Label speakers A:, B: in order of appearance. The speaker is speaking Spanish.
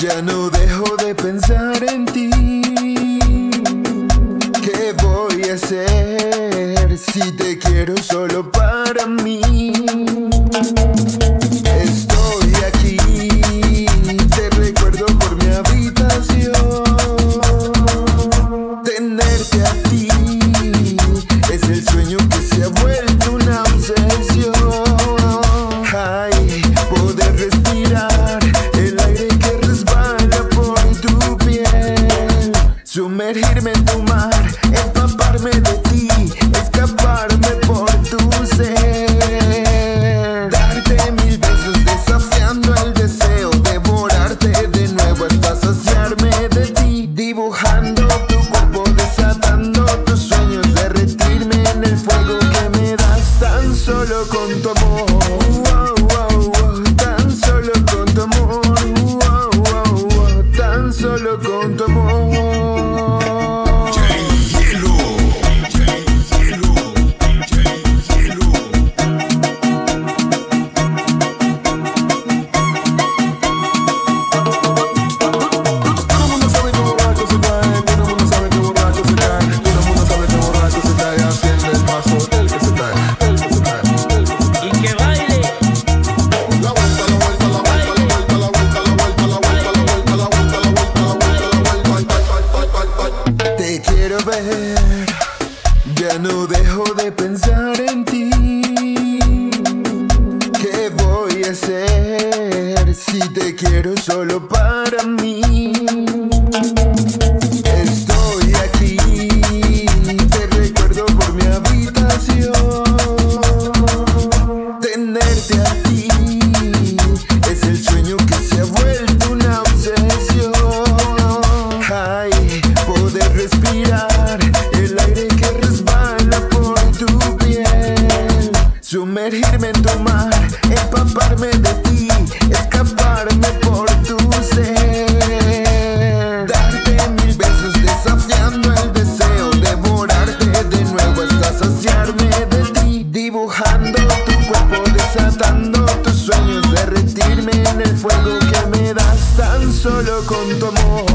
A: Ya no dejo de pensar en ti. ¿Qué voy a hacer si te quiero solo para mí? Estoy aquí, te recuerdo por mi habitación. Tenerte a ti es el sueño que se ha vuelto una obsesión. Ay, poder respirar. Empaparme de ti, escaparme por tu ser, darte mil besos desafiando el deseo devorarte de nuevo es para asociarme de ti. Dibujando tu cuerpo, desatando tus sueños derretirme en el fuego que me das Tan solo con tomor Tan solo con tu amor. Tan solo con temor Ya no dejo de pensar en ti. ¿Qué voy a hacer si te quiero solo para mí? Estoy aquí, te recuerdo por mi habitación. Tenerte. Sumergirme en tu mar, empaparme de ti, escaparme por tu ser. Darte mil besos desafiando el deseo, devorarte de nuevo hasta saciarme de ti. Dibujando tu cuerpo, desatando tus sueños, derretirme en el fuego que me das tan solo con tu amor.